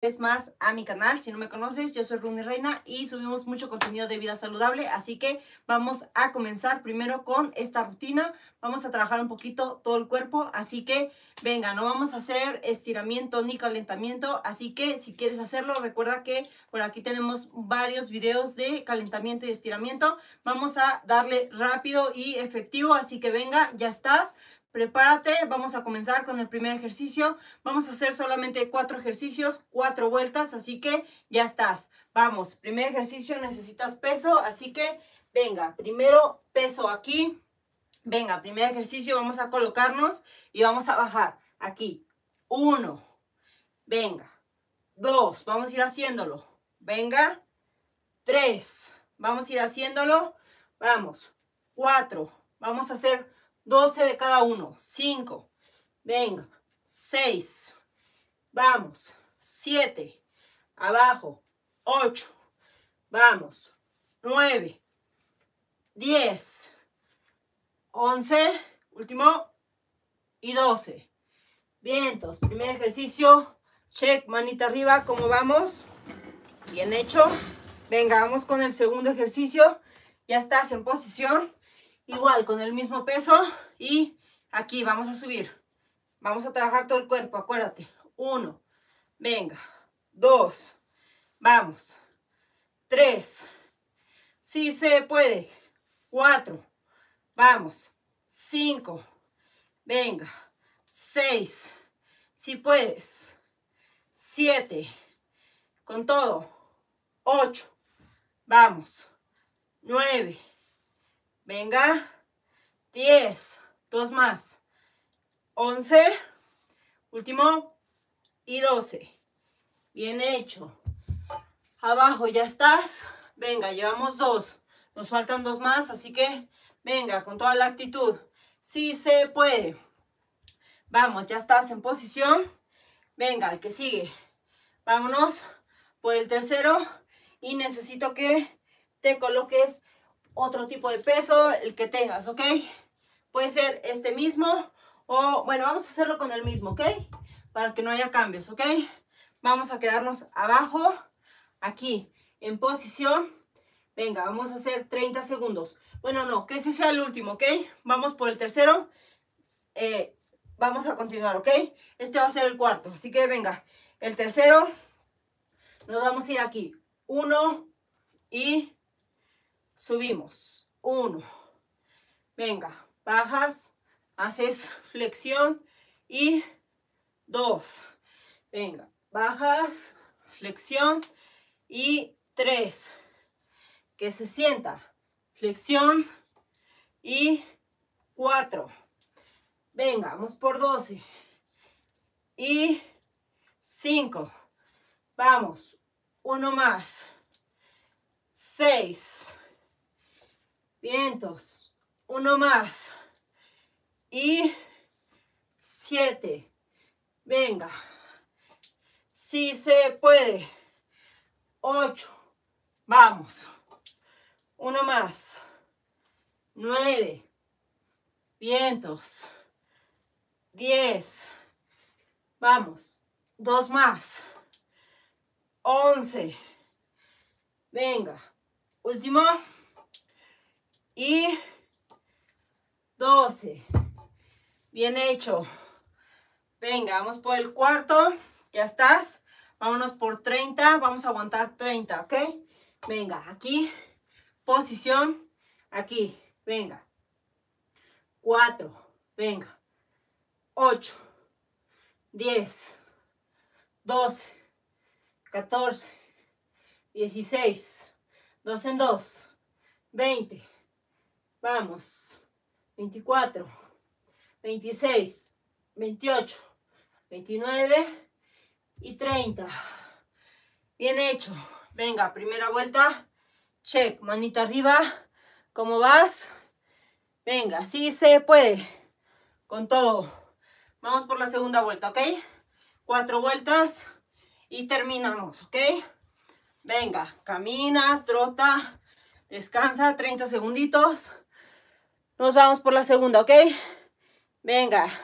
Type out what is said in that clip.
vez más a mi canal. Si no me conoces, yo soy Runi Reina y subimos mucho contenido de vida saludable. Así que vamos a comenzar primero con esta rutina. Vamos a trabajar un poquito todo el cuerpo. Así que venga, no vamos a hacer estiramiento ni calentamiento. Así que si quieres hacerlo, recuerda que por aquí tenemos varios videos de calentamiento y estiramiento. Vamos a darle rápido y efectivo. Así que venga, ya estás. Prepárate, vamos a comenzar con el primer ejercicio. Vamos a hacer solamente cuatro ejercicios, cuatro vueltas, así que ya estás. Vamos, primer ejercicio necesitas peso, así que venga, primero peso aquí. Venga, primer ejercicio, vamos a colocarnos y vamos a bajar aquí. Uno, venga. Dos, vamos a ir haciéndolo. Venga. Tres, vamos a ir haciéndolo. Vamos. Cuatro, vamos a hacer 12 de cada uno. 5. Venga. 6. Vamos. 7. Abajo. 8. Vamos. 9. 10. 11. Último. Y 12. Vientos. Primer ejercicio. Check. Manita arriba. ¿Cómo vamos? Bien hecho. Venga, vamos con el segundo ejercicio. Ya estás en posición. Igual, con el mismo peso y aquí vamos a subir. Vamos a trabajar todo el cuerpo, acuérdate. Uno, venga. Dos, vamos. Tres, si se puede. Cuatro, vamos. Cinco, venga. Seis, si puedes. Siete, con todo. Ocho, vamos. Nueve, Venga. 10. Dos más. 11. Último. Y 12. Bien hecho. Abajo ya estás. Venga, llevamos dos. Nos faltan dos más, así que venga, con toda la actitud. Sí se puede. Vamos, ya estás en posición. Venga, el que sigue. Vámonos por el tercero. Y necesito que te coloques otro tipo de peso, el que tengas, ¿ok? Puede ser este mismo o, bueno, vamos a hacerlo con el mismo, ¿ok? Para que no haya cambios, ¿ok? Vamos a quedarnos abajo, aquí, en posición. Venga, vamos a hacer 30 segundos. Bueno, no, que ese sea el último, ¿ok? Vamos por el tercero. Eh, vamos a continuar, ¿ok? Este va a ser el cuarto, así que venga. El tercero, nos vamos a ir aquí. Uno y subimos. Uno. Venga, bajas, haces flexión y dos. Venga, bajas, flexión y tres. Que se sienta. Flexión y cuatro. Venga, vamos por doce. Y cinco. Vamos. Uno más. Seis. Vientos. Uno más. Y siete. Venga. Si se puede. Ocho. Vamos. Uno más. Nueve. Vientos. Diez. Vamos. Dos más. Once. Venga. Último y 12. Bien hecho. Venga, vamos por el cuarto. Ya estás. Vámonos por 30. Vamos a aguantar 30, ¿ok? Venga, aquí. Posición. Aquí. Venga. 4. Venga. 8. 10. 12. 14. 16. 2 en 2. 20. Vamos. 24, 26, 28, 29 y 30. Bien hecho. Venga, primera vuelta. Check, manita arriba. ¿Cómo vas? Venga, sí se puede. Con todo. Vamos por la segunda vuelta, ¿ok? Cuatro vueltas y terminamos, ¿ok? Venga, camina, trota, descansa 30 segunditos. Nos vamos por la segunda, ¿ok? Venga,